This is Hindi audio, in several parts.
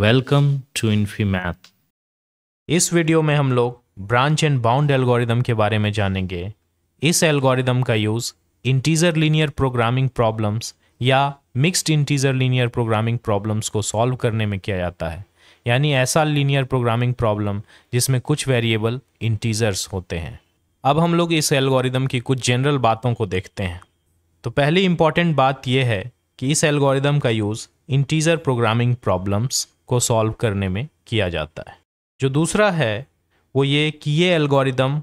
वेलकम टू इन्फी मैथ इस वीडियो में हम लोग ब्रांच एंड बाउंड एल्गोरिदम के बारे में जानेंगे। इस एल्गोरिदम का use integer linear programming problems या mixed integer linear programming problems को सॉल्व करने में किया जाता है। यानी ऐसा लीनियर प्रोग्रामिंग प्रॉब्लम जिसमें कुछ वेरिएबल इंटीजर्स होते हैं। अब हम लोग इस एल्गोरिदम की कुछ जनरल बातों को देखते हैं। तो पहली इंपॉर्टेंट बात यह है कि इस एल्गोरिदम का यूज़ इंटीजर प्रोग्रामिंग प्रॉब्लम्स को सॉल्व करने में किया जाता है। जो दूसरा है, वो ये कि ये एल्गोरिदम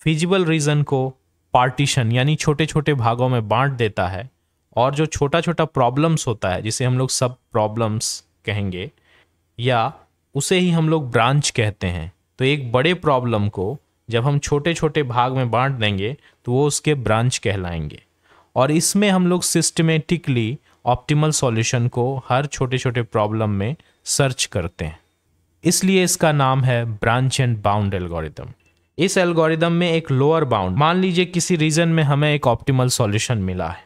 फिजिबल रीजन को पार्टीशन यानी छोटे छोटे भागों में बांट देता है और जो छोटा छोटा प्रॉब्लम्स होता है, जिसे हम लोग सब प्रॉब्लम्स कहेंगे, या उसे ही हम लोग ब्रांच कहते हैं तो एक बड़े प्रॉब्लम को जब हम छोटे छोटे भाग में बांट देंगे तो वो उसके ब्रांच कहलाएँगे। और इसमें हम लोग सिस्टमेटिकली ऑप्टिमल सॉल्यूशन को हर छोटे छोटे प्रॉब्लम में सर्च करते हैं। इसलिए इसका नाम है ब्रांच एंड बाउंड एल्गोरिदम। इस एल्गोरिदम में एक लोअर बाउंड मान लीजिए किसी रीजन में हमें एक ऑप्टिमल सॉल्यूशन मिला है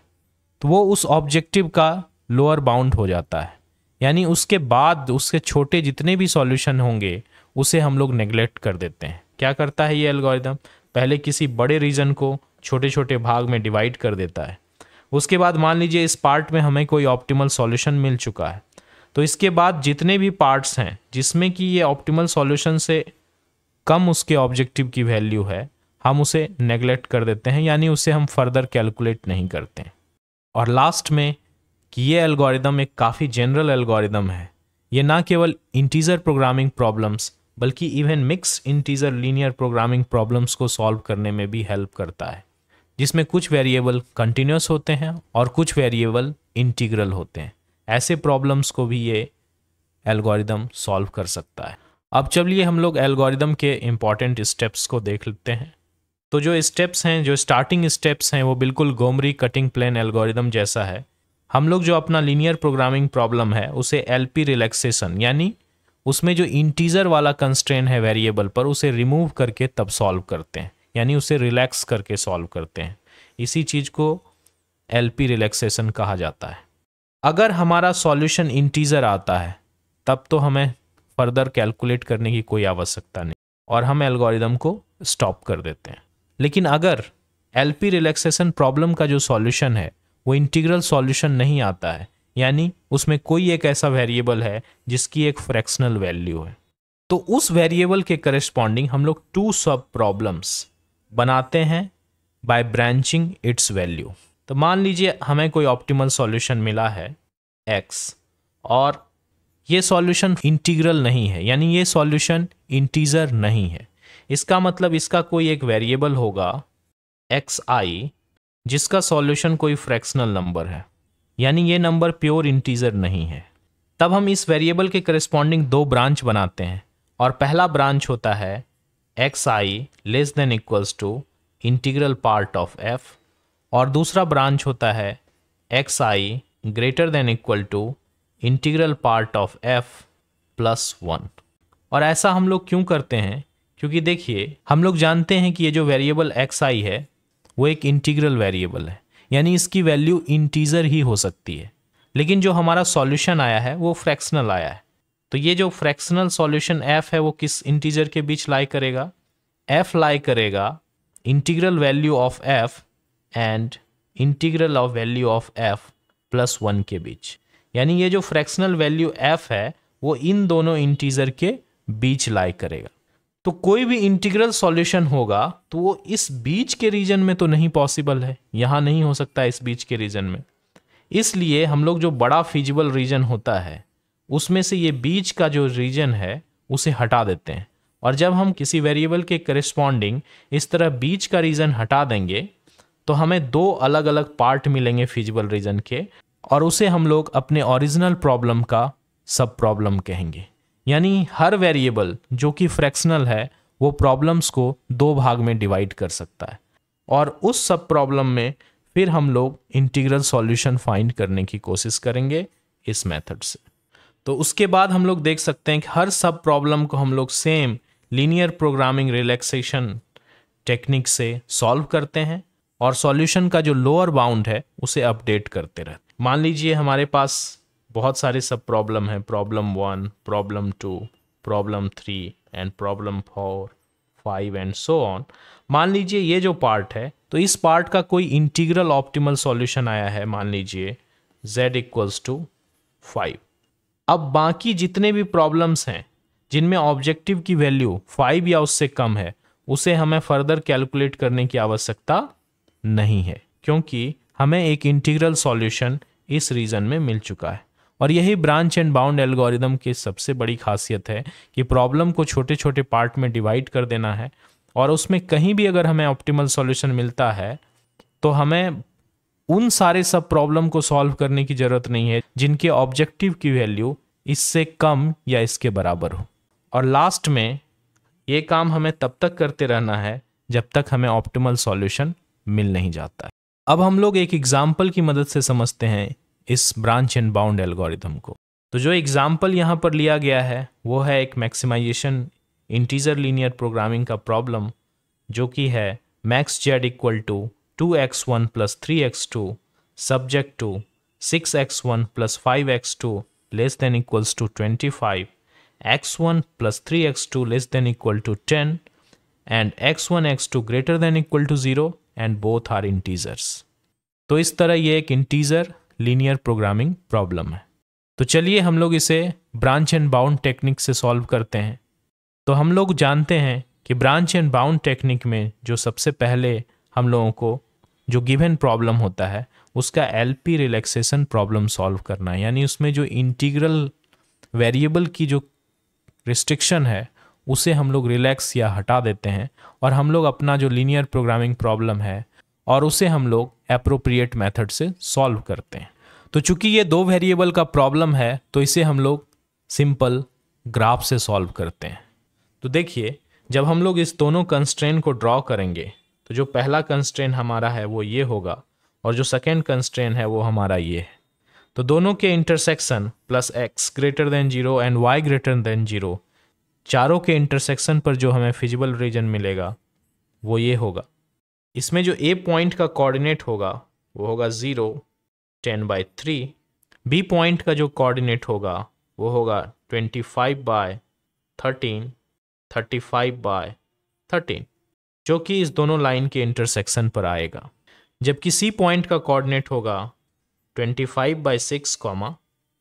तो वो उस ऑब्जेक्टिव का लोअर बाउंड हो जाता है। यानी उसके बाद उसके छोटे जितने भी सॉल्यूशन होंगे, उसे हम लोग नेग्लेक्ट कर देते हैं। क्या करता है ये एल्गोरिदम पहले किसी बड़े रीजन को छोटे छोटे भाग में डिवाइड कर देता है। उसके बाद मान लीजिए इस पार्ट में हमें कोई ऑप्टिमल सॉल्यूशन मिल चुका है। तो इसके बाद जितने भी पार्ट्स हैं, जिसमें कि ये ऑप्टिमल सॉल्यूशन से कम उसके ऑब्जेक्टिव की वैल्यू है, हम उसे नेग्लेक्ट कर देते हैं, यानी उसे हम फर्दर कैलकुलेट नहीं करते और लास्ट में कि ये एल्गोरिदम एक काफ़ी जनरल एल्गोरिदम है। ये ना केवल इंटीजर प्रोग्रामिंग प्रॉब्लम्स बल्कि even mix integer linear programming problems को सॉल्व करने में भी हेल्प करता है। जिसमें कुछ वेरिएबल कंटिन्यूस होते हैं और कुछ वेरिएबल इंटीग्रल होते हैं। ऐसे प्रॉब्लम्स को भी ये एल्गोरिदम सॉल्व कर सकता है। अब चलिए हम लोग एल्गोरिदम के इंपॉर्टेंट स्टेप्स को देख लेते हैं। तो जो स्टेप्स हैं, जो स्टार्टिंग स्टेप्स हैं, वो बिल्कुल गोमरी कटिंग प्लेन एल्गोरिदम जैसा है। हम लोग जो अपना लीनियर प्रोग्रामिंग प्रॉब्लम है, उसे एल रिलैक्सेशन यानी उसमें जो इंटीजर वाला कंस्ट्रेन है वेरिएबल पर, उसे रिमूव करके तब सॉल्व करते हैं। यानी उसे रिलैक्स करके सॉल्व करते हैं। इसी चीज़ को एल रिलैक्सेशन कहा जाता है। अगर हमारा सॉल्यूशन इंटीजर आता है, तब तो हमें फर्दर कैलकुलेट करने की कोई आवश्यकता नहीं और हम एल्गोरिदम को स्टॉप कर देते हैं। लेकिन अगर एल पी रिलैक्सेशन प्रॉब्लम का जो सॉल्यूशन है, वो इंटीग्रल सॉल्यूशन नहीं आता है, यानी उसमें कोई एक ऐसा वेरिएबल है जिसकी एक फ्रैक्शनल वैल्यू है तो उस वेरिएबल के करस्पॉन्डिंग हम लोग टू सब प्रॉब्लम्स बनाते हैं बाय ब्रांचिंग इट्स वैल्यू तो मान लीजिए हमें कोई ऑप्टिमल सॉल्यूशन मिला है एक्स और ये सॉल्यूशन इंटीग्रल नहीं है, यानी ये सॉल्यूशन इंटीजर नहीं है। इसका मतलब इसका कोई एक वेरिएबल होगा एक्स आई जिसका सॉल्यूशन कोई फ्रैक्शनल नंबर है, यानी ये नंबर प्योर इंटीजर नहीं है। तब हम इस वेरिएबल के करस्पॉन्डिंग दो ब्रांच बनाते हैं, और पहला ब्रांच होता है x i less than equals to integral part of f और दूसरा ब्रांच होता है x i greater than equal to integral part of f plus one और ऐसा हम लोग क्यों करते हैं? क्योंकि देखिए, हम लोग जानते हैं कि ये जो वेरिएबल एक्स आई है, वो एक इंटीग्रल वेरिएबल है। यानी इसकी वैल्यू इंटीजर ही हो सकती है। लेकिन जो हमारा सॉल्यूशन आया है, वो फ्रैक्शनल आया है। तो ये जो फ्रैक्शनल सॉल्यूशन एफ़ है, वो किस इंटीजर के बीच लाई करेगा? एफ़ लाई करेगा integral value of f and integral of value of f plus one के बीच। यानी ये जो फ्रैक्शनल वैल्यू एफ़ है, वो इन दोनों इंटीजर के बीच लाई करेगा। तो कोई भी इंटीग्रल सॉल्यूशन होगा तो वो इस बीच के रीजन में तो नहीं पॉसिबल है। यहाँ नहीं हो सकता इस बीच के रीजन में। इसलिए हम लोग जो बड़ा फिजिबल रीजन होता है, उसमें से ये बीच का जो रीजन है, उसे हटा देते हैं। और जब हम किसी वेरिएबल के करस्पॉन्डिंग इस तरह बीच का रीजन हटा देंगे तो हमें दो अलग अलग पार्ट मिलेंगे फिजिबल रीजन के, और उसे हम लोग अपने ओरिजिनल प्रॉब्लम का सब प्रॉब्लम कहेंगे। यानी हर वेरिएबल जो कि फ्रैक्शनल है, वो प्रॉब्लम्स को दो भाग में डिवाइड कर सकता है। और उस सब प्रॉब्लम में फिर हम लोग इंटीग्रल सॉल्यूशन फाइंड करने की कोशिश करेंगे इस मेथड से। तो उसके बाद हम लोग देख सकते हैं कि हर सब प्रॉब्लम को हम लोग same linear programming relaxation technique से सॉल्व करते हैं। और सॉल्यूशन का जो लोअर बाउंड है, उसे अपडेट करते रहते मान लीजिए हमारे पास बहुत सारे सब प्रॉब्लम है problem one problem two problem three and problem four five and so on मान लीजिए ये जो पार्ट है तो इस पार्ट का कोई इंटीग्रल ऑप्टिमल सॉल्यूशन आया है, मान लीजिए z इक्वल्स टू फाइव अब बाकी जितने भी प्रॉब्लम्स हैं, जिनमें ऑब्जेक्टिव की वैल्यू फाइव या उससे कम है, उसे हमें फर्दर कैलकुलेट करने की आवश्यकता नहीं है, क्योंकि हमें एक इंटीग्रल सॉल्यूशन इस रीजन में मिल चुका है। और यही ब्रांच एंड बाउंड एल्गोरिदम की सबसे बड़ी खासियत है कि प्रॉब्लम को छोटे छोटे पार्ट में डिवाइड कर देना है और उसमें कहीं भी अगर हमें ऑप्टिमल सॉल्यूशन मिलता है तो हमें उन सारे सब प्रॉब्लम को सॉल्व करने की ज़रूरत नहीं है जिनके ऑब्जेक्टिव की वैल्यू इससे कम या इसके बराबर हो। और लास्ट में ये काम हमें तब तक करते रहना है जब तक हमें ऑप्टिमल सॉल्यूशन मिल नहीं जाता अब हम लोग एक एग्ज़ाम्पल की मदद से समझते हैं इस ब्रांच एंड बाउंड एल्गोरिथम को। तो जो एग्ज़ाम्पल यहाँ पर लिया गया है, वो है एक मैक्सिमाइजेशन इंटीजर लीनियर प्रोग्रामिंग का प्रॉब्लम जो कि है max z equal to two x one plus three x two subject to six x one plus five x two less than equals to twenty five x one plus three x two less than equal to ten and x one x two greater than equal to zero and both are integers तो इस तरह ये एक इंटीजर लीनियर प्रोग्रामिंग प्रॉब्लम है। तो चलिए हम लोग इसे ब्रांच एंड बाउंड टेक्निक से सॉल्व करते हैं। तो हम लोग जानते हैं कि ब्रांच एंड बाउंड टेक्निक में जो सबसे पहले हम लोगों को जो गिवन प्रॉब्लम होता है, उसका L P relaxation problem solve करना यानी उसमें जो इंटीग्रल वेरिएबल की जो रिस्ट्रिक्शन है उसे हम लोग रिलैक्स या हटा देते हैं और हम लोग अपना जो लीनियर प्रोग्रामिंग प्रॉब्लम है और उसे हम लोग अप्रोप्रिएट मेथड से सॉल्व करते हैं। तो चूँकि ये दो वेरिएबल का प्रॉब्लम है तो इसे हम लोग सिंपल ग्राफ से सॉल्व करते हैं। तो देखिए, जब हम लोग इस दोनों कंस्ट्रेन को ड्रॉ करेंगे तो जो पहला कंस्ट्रेन हमारा है वो ये होगा और जो सेकेंड कंस्ट्रेन है वो हमारा ये है। तो दोनों के intersection plus x greater than zero and y greater than zero चारों के इंटरसेक्शन पर जो हमें फिजिबल रीजन मिलेगा, वो ये होगा। इसमें जो ए पॉइंट का कोऑर्डिनेट होगा, वो होगा zero ten by three B point का जो कोऑर्डिनेट होगा, वो होगा twenty five by thirteen thirty five by thirteen जो कि इस दोनों लाइन के इंटरसेक्शन पर आएगा। जबकि सी पॉइंट का कोऑर्डिनेट होगा twenty five by six comma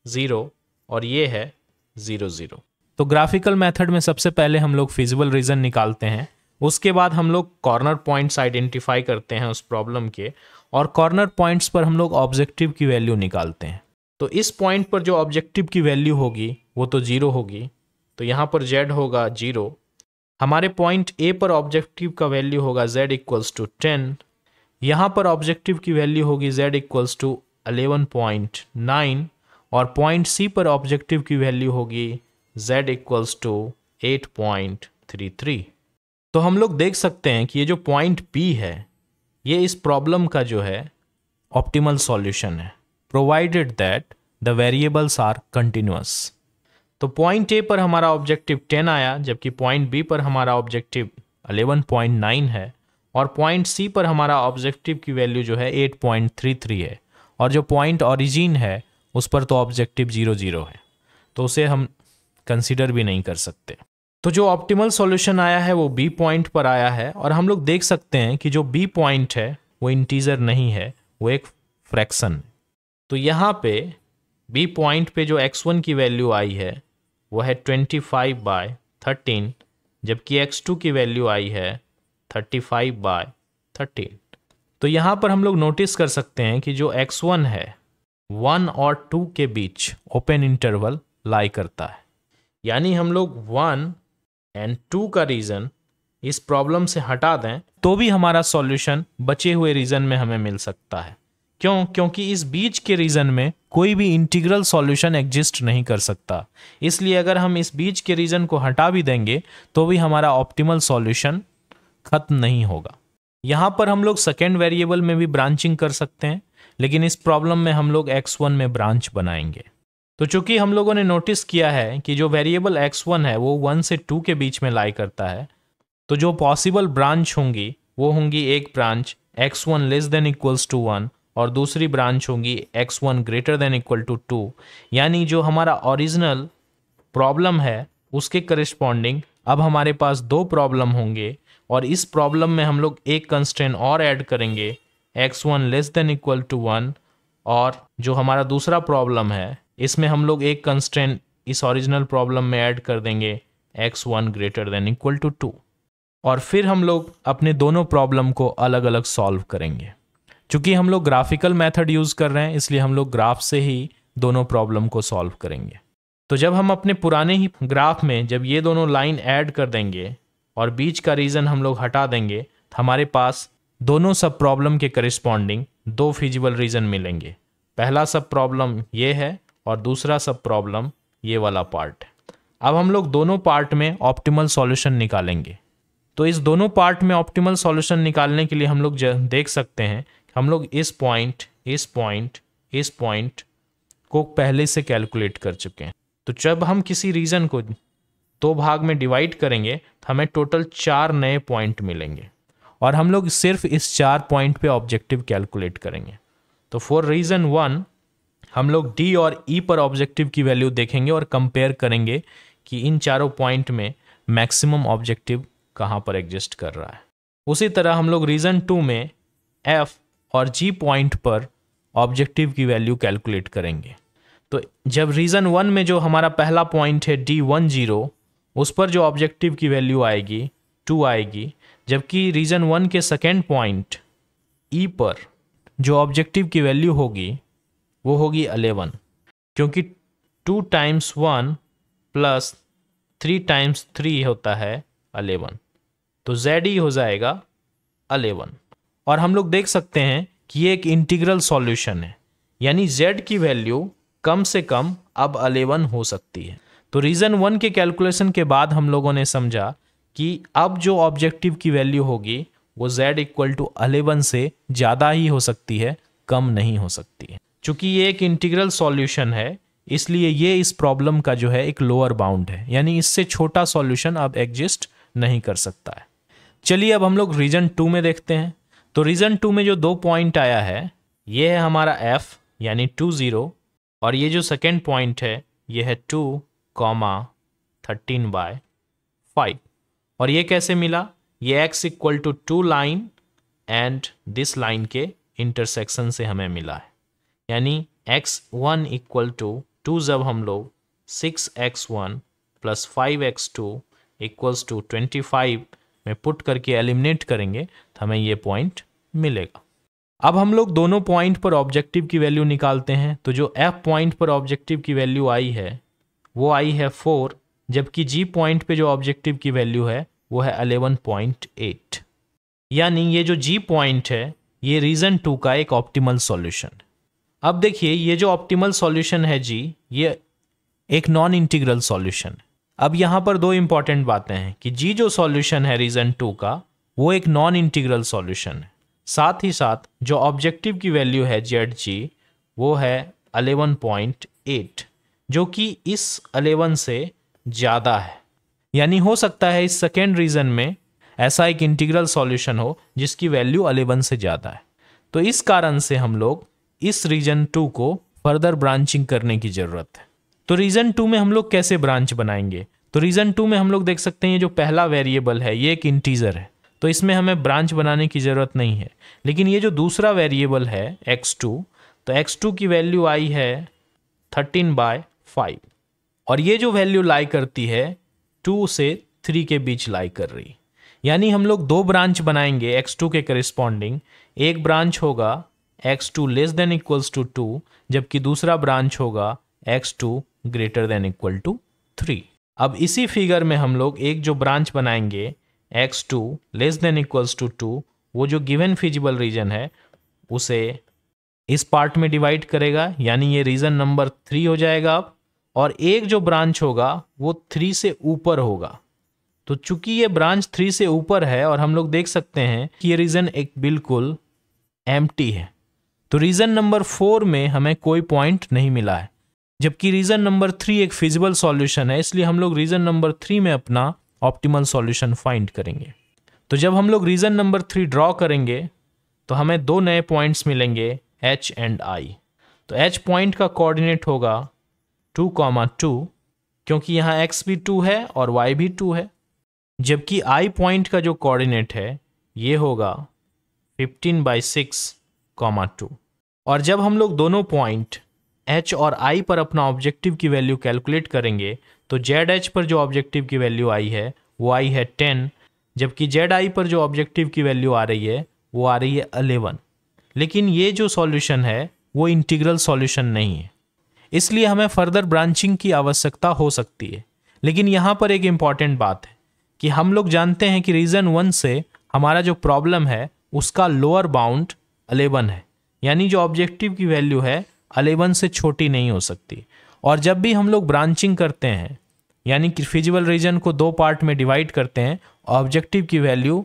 zero और ये है ज़ीरो ज़ीरो तो ग्राफिकल मेथड में सबसे पहले हम लोग फिजिबल रीजन निकालते हैं। उसके बाद हम लोग कॉर्नर पॉइंट्स आइडेंटिफाई करते हैं उस प्रॉब्लम के और कॉर्नर पॉइंट्स पर हम लोग ऑब्जेक्टिव की वैल्यू निकालते हैं। तो इस पॉइंट पर जो ऑब्जेक्टिव की वैल्यू होगी, वो तो ज़ीरो होगी। तो यहाँ पर जेड होगा ज़ीरो हमारे पॉइंट ए पर ऑब्जेक्टिव का वैल्यू होगा जेड इक्वल्स टू टेन यहाँ पर ऑब्जेक्टिव की वैल्यू होगी Z equals to eleven point nine और पॉइंट सी पर ऑब्जेक्टिव की वैल्यू होगी z equals to eight point three three तो हम लोग देख सकते हैं कि ये जो पॉइंट p है, ये इस प्रॉब्लम का जो है ऑप्टिमल सॉल्यूशन है provided that the variables are continuous तो पॉइंट ए पर हमारा ऑब्जेक्टिव 10 आया, जबकि पॉइंट बी पर हमारा ऑब्जेक्टिव 11.9 है, और पॉइंट सी पर हमारा ऑब्जेक्टिव की वैल्यू जो है 8.33 है, और जो पॉइंट ऑरिजिन है, उस पर तो ऑब्जेक्टिव ज़ीरो ज़ीरो है। तो उसे हम कंसिडर भी नहीं कर सकते। तो जो ऑप्टिमल सॉल्यूशन आया है, वो बी पॉइंट पर आया है, और हम लोग देख सकते हैं कि जो बी पॉइंट है, वो इंटीजर नहीं है, वो एक फ्रैक्शन तो यहाँ पे बी पॉइंट पे जो x1 की वैल्यू आई है, वो है 25 फाइव बाय थर्टीन जबकि x2 की वैल्यू आई है 35 फाइव बाय थर्टीन तो यहाँ पर हम लोग नोटिस कर सकते हैं कि जो एक्स वन है वन और टू के बीच ओपन इंटरवल लाई करता है। यानी हम लोग वन एंड टू का रीज़न इस प्रॉब्लम से हटा दें तो भी हमारा सॉल्यूशन बचे हुए रीज़न में हमें मिल सकता है। क्यों? क्योंकि इस बीच के रीज़न में कोई भी इंटीग्रल सॉल्यूशन एग्जिस्ट नहीं कर सकता। इसलिए अगर हम इस बीच के रीज़न को हटा भी देंगे तो भी हमारा ऑप्टिमल सॉल्यूशन खत्म नहीं होगा। यहाँ पर हम लोग सेकेंड वेरिएबल में भी ब्रांचिंग कर सकते हैं, लेकिन इस प्रॉब्लम में हम लोग एक्स वन में ब्रांच बनाएँगे। तो चूँकि हम लोगों ने नोटिस किया है कि जो वेरिएबल x1 है, वो 1 से 2 के बीच में लाई करता है तो जो पॉसिबल ब्रांच होंगी, वो होंगी एक branch x1 less than equals to one और दूसरी ब्रांच होंगी X one greater than equal to two यानी जो हमारा ओरिजिनल प्रॉब्लम है, उसके करस्पॉन्डिंग अब हमारे पास दो प्रॉब्लम होंगे और इस प्रॉब्लम में हम लोग एक कंस्टेंट और ऐड करेंगे X one less than equal to one और जो हमारा दूसरा प्रॉब्लम है इसमें हम लोग एक कंस्टेंट इस ओरिजिनल प्रॉब्लम में ऐड कर देंगे X one greater than equal to two और फिर हम लोग अपने दोनों प्रॉब्लम को अलग अलग सॉल्व करेंगे। चूँकि हम लोग ग्राफिकल मेथड यूज़ कर रहे हैं, इसलिए हम लोग ग्राफ से ही दोनों प्रॉब्लम को सॉल्व करेंगे। तो जब हम अपने पुराने ही ग्राफ में जब ये दोनों लाइन ऐड कर देंगे और बीच का रीज़न हम लोग हटा देंगे तो हमारे पास दोनों सब प्रॉब्लम के करिस्पॉन्डिंग दो फिजिबल रीज़न मिलेंगे। पहला सब प्रॉब्लम ये है और दूसरा सब प्रॉब्लम ये वाला पार्ट अब हम लोग दोनों पार्ट में ऑप्टिमल सॉल्यूशन निकालेंगे। तो इस दोनों पार्ट में ऑप्टिमल सॉल्यूशन निकालने के लिए हम लोग देख सकते हैं हम लोग इस पॉइंट इस पॉइंट इस पॉइंट को पहले से कैलकुलेट कर चुके हैं। तो जब हम किसी रीजन को दो भाग में डिवाइड करेंगे तो हमें टोटल चार नए पॉइंट मिलेंगे। और हम लोग सिर्फ़ इस चार पॉइंट पे ऑब्जेक्टिव कैलकुलेट करेंगे। तो फॉर रीज़न वन हम लोग डी और ई e पर ऑब्जेक्टिव की वैल्यू देखेंगे और कंपेयर करेंगे कि इन चारों पॉइंट में मैक्सिमम ऑब्जेक्टिव कहाँ पर एग्जिस्ट कर रहा है। उसी तरह हम लोग रीज़न टू में एफ़ और जी पॉइंट पर ऑब्जेक्टिव की वैल्यू कैलकुलेट करेंगे। तो जब रीज़न वन में जो हमारा पहला पॉइंट है डी वन ज़ीरो उस पर जो ऑब्जेक्टिव की वैल्यू आएगी टू आएगी, जबकि रीज़न वन के सेकेंड पॉइंट ई पर जो ऑब्जेक्टिव की वैल्यू होगी वो होगी अलेवन क्योंकि two times one plus three times three होता है अलेवन तो जेड ही हो जाएगा अलेवन और हम लोग देख सकते हैं कि ये एक इंटीग्रल सॉल्यूशन है. यानी जेड की वैल्यू कम से कम अब अलेवन हो सकती है. तो रीज़न वन के कैलकुलेशन के बाद हम लोगों ने समझा कि अब जो ऑब्जेक्टिव की वैल्यू होगी, वो z इक्वल टू अलेवन से ज़्यादा ही हो सकती है, कम नहीं हो सकती है. चूँकि ये एक इंटीग्रल सॉल्यूशन है, इसलिए ये इस प्रॉब्लम का जो है एक लोअर बाउंड है। यानी इससे छोटा सॉल्यूशन अब एग्जिस्ट नहीं कर सकता है। चलिए अब हम लोग रीजन टू में देखते हैं। तो रीजन टू में जो दो पॉइंट आया है, ये है हमारा एफ़ यानी टू ज़ीरो और ये जो सेकेंड पॉइंट है, ये है two comma thirteen by five और ये कैसे मिला? ये X equal to two line and this line के इंटरसेक्शन से हमें मिला है। यानी X one equal to two जब हम लोग six X one plus five X two equals to twenty five में पुट करके एलिमिनेट करेंगे तो हमें ये पॉइंट मिलेगा। अब हम लोग दोनों पॉइंट पर ऑब्जेक्टिव की वैल्यू निकालते हैं तो जो एफ़ पॉइंट पर ऑब्जेक्टिव की वैल्यू आई है, वो आई है फोर जबकि जी पॉइंट पे जो ऑब्जेक्टिव की वैल्यू है, वो है अलेवन पॉइंट एट यानी ये जो जी पॉइंट है, ये रीज़न टू का एक ऑप्टिमल सॉल्यूशन अब देखिए, ये जो ऑप्टिमल सॉल्यूशन है जी, ये एक नॉन इंटीग्रल सॉल्यूशन अब यहाँ पर दो इंपॉर्टेंट बातें हैं कि जी जो सॉल्यूशन है रीज़न टू का, वो एक नॉन इंटीग्रल सॉल्यूशन है। साथ ही साथ जो ऑब्जेक्टिव की वैल्यू है जेड जी वो है अलेवन पॉइंट एट जो कि इस अलेवन से ज़्यादा है। यानी हो सकता है इस सेकेंड रीज़न में ऐसा एक इंटीग्रल सॉल्यूशन हो जिसकी वैल्यू अलेवन से ज़्यादा है। तो इस कारण से हम लोग इस रीजन टू को फर्दर ब्रांचिंग करने की ज़रूरत है। तो रीजन टू में हम लोग कैसे ब्रांच बनाएँगे? तो रीजन टू में हम लोग देख सकते हैं जो पहला वेरिएबल है, ये एक इंटीजर है। तो इसमें हमें ब्रांच बनाने की ज़रूरत नहीं है। लेकिन ये जो दूसरा वेरिएबल है, एक्स टू तो एक्स टू की वैल्यू आई है थर्टीन बाय फाइव। और ये जो वैल्यू लाई करती है, टू से थ्री के बीच लाई कर रही। यानी हम लोग दो ब्रांच बनाएँगे, एक्स टू के करिस्पॉन्डिंग। एक ब्रांच होगा X two less than equals to two जबकि दूसरा ब्रांच होगा X two greater than equal to three अब इसी फिगर में हम लोग एक जो ब्रांच बनाएँगे X two less than equals to two वो जो गिवन फिजिबल रीजन है, उसे इस पार्ट में डिवाइड करेगा, यानी ये रीजन नंबर थ्री हो जाएगा अब, और एक जो ब्रांच होगा, वो थ्री से ऊपर होगा। तो चूँकि ये ब्रांच थ्री से ऊपर है, और हम लोग देख सकते हैं कि ये रीजन एक बिल्कुल एम है। तो रीजन नंबर फोर में हमें कोई पॉइंट नहीं मिला है। जबकि रीजन नंबर थ्री एक फिजिबल सॉल्यूशन है, इसलिए हम लोग रीजन नंबर थ्री में अपना ऑप्टिमल सॉल्यूशन फाइंड करेंगे। तो जब हम लोग रीजन नंबर थ्री ड्रॉ करेंगे तो हमें दो नए पॉइंट्स मिलेंगे एच एंड आई तो एच पॉइंट का कोऑर्डिनेट होगा टू कॉमा टू क्योंकि यहाँ एक्स भी टू है और वाई भी टू है। जबकि आई पॉइंट का जो कोऑर्डिनेट है, ये होगा fifteen by six comma two और जब हम लोग दोनों पॉइंट एच और आई पर अपना ऑब्जेक्टिव की वैल्यू कैलकुलेट करेंगे तो जेड एच पर जो ऑब्जेक्टिव की वैल्यू आई है, वो आई है टेन जबकि जेड आई पर जो ऑब्जेक्टिव की वैल्यू आ रही है, वो आ रही है अलेवन लेकिन ये जो सॉल्यूशन है, वो इंटीग्रल सॉल्यूशन नहीं है. इसलिए हमें फर्दर ब्रांचिंग की आवश्यकता हो सकती है. लेकिन यहाँ पर एक इंपॉर्टेंट बात है, कि हम लोग जानते हैं कि रीज़न वन से हमारा जो प्रॉब्लम है, उसका लोअर बाउंड अलेवन है। यानी जो ऑब्जेक्टिव की वैल्यू है अलेवन से छोटी नहीं हो सकती। और जब भी हम लोग ब्रांचिंग करते हैं, यानी कि फिजिबल रीजन को दो पार्ट में डिवाइड करते हैं ऑब्जेक्टिव की वैल्यू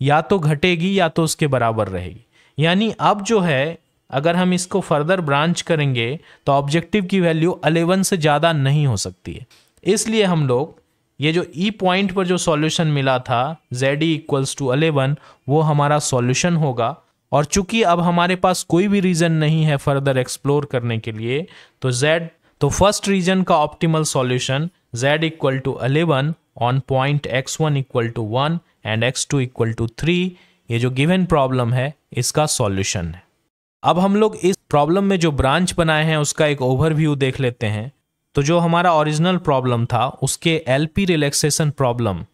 या तो घटेगी या तो उसके बराबर रहेगी। यानी अब जो है, अगर हम इसको फर्दर ब्रांच करेंगे तो ऑब्जेक्टिव की वैल्यू अलेवन से ज़्यादा नहीं हो सकती है। इसलिए हम लोग, ये जो ई e पॉइंट पर जो सॉल्यूशन मिला था Z E equals to eleven वो हमारा सॉल्यूशन होगा। और चूँकि अब हमारे पास कोई भी रीज़न नहीं है फर्दर एक्सप्लोर करने के लिए तो जेड तो फ़र्स्ट रीजन का optimal solution z equal to eleven on point X one equal to one and X two equal to three ये जो गिवन प्रॉब्लम है, इसका सॉल्यूशन है। अब हम लोग इस प्रॉब्लम में जो ब्रांच बनाए हैं, उसका एक ओवरव्यू देख लेते हैं। तो जो हमारा ओरिजिनल प्रॉब्लम था, उसके एलपी रिलैक्सेशन प्रॉब्लम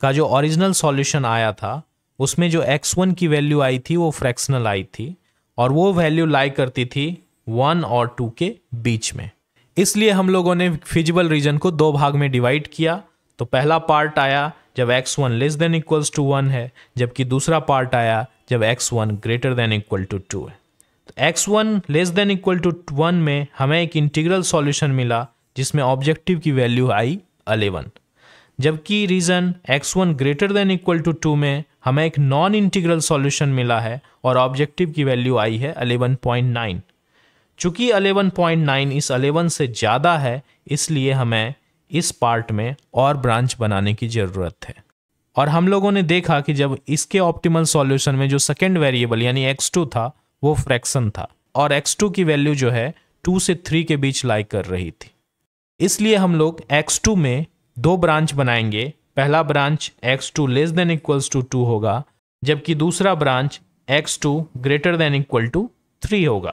का जो ओरिजिनल सॉल्यूशन आया था उसमें जो x1 की वैल्यू आई थी, वो फ्रैक्शनल आई थी और वो वैल्यू लाई करती थी वन और टू के बीच में। इसलिए हम लोगों ने फिजिबल रीजन को दो भाग में डिवाइड किया। तो पहला पार्ट आया जब x1 one less than equals to one है, जबकि दूसरा पार्ट आया जब x1 one greater than equal to two है। तो X one less than equal to one में हमें एक इंटीग्रल सॉल्यूशन मिला, जिसमें ऑब्जेक्टिव की वैल्यू आई अलेवन जबकि region X one greater than equal to two में हमें एक नॉन इंटीग्रल सॉल्यूशन मिला है और ऑब्जेक्टिव की वैल्यू आई है अलेवन पॉइंट नाइन चूँकि अलेवन इस अलेवन से ज़्यादा है, इसलिए हमें इस पार्ट में और ब्रांच बनाने की ज़रूरत है। और हम लोगों ने देखा कि जब इसके ऑप्टिमल सॉल्यूशन में जो सेकेंड वेरिएबल यानी एक्स टू था, वो फ्रैक्शन था और x2 की वैल्यू जो है टू से थ्री के बीच लाई कर रही थी। इसलिए हम लोग x2 में दो ब्रांच बनाएँगे। पहला branch X two less than equals to two होगा, जबकि दूसरा branch X two greater than equal to three होगा।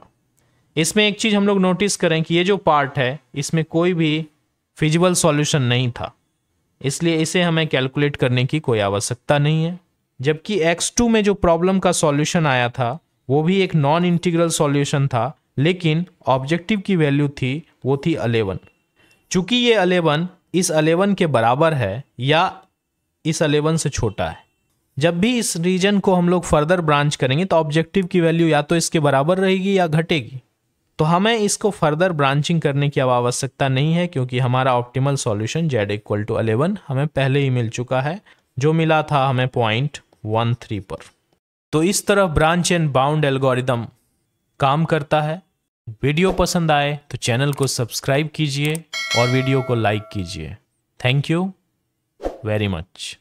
इसमें एक चीज़ हम लोग नोटिस करें कि ये जो पार्ट है, इसमें कोई भी फिजिबल सॉल्यूशन नहीं था। इसलिए इसे हमें कैलकुलेट करने की कोई आवश्यकता नहीं है। जबकि x2 में जो प्रॉब्लम का सॉल्यूशन आया था, वो भी एक नॉन इंटीग्रल सॉल्यूशन था, लेकिन ऑब्जेक्टिव की वैल्यू थी, वो थी अलेवन चूँकि ये अलेवन इस अलेवन के बराबर है या इस अलेवन से छोटा है। जब भी इस रीजन को हम लोग फर्दर ब्रांच करेंगे तो ऑब्जेक्टिव की वैल्यू या तो इसके बराबर रहेगी या घटेगी। तो हमें इसको फर्दर ब्रांचिंग करने की अब आवश्यकता नहीं है क्योंकि हमारा optimal solution Z equal to eleven हमें पहले ही मिल चुका है। जो मिला था हमें पॉइंट वन थ्री पर। तो इस तरह ब्रांच एंड बाउंड एल्गोरिदम काम करता है। वीडियो पसंद आए तो चैनल को सब्सक्राइब कीजिए और वीडियो को लाइक कीजिए। Thank you very much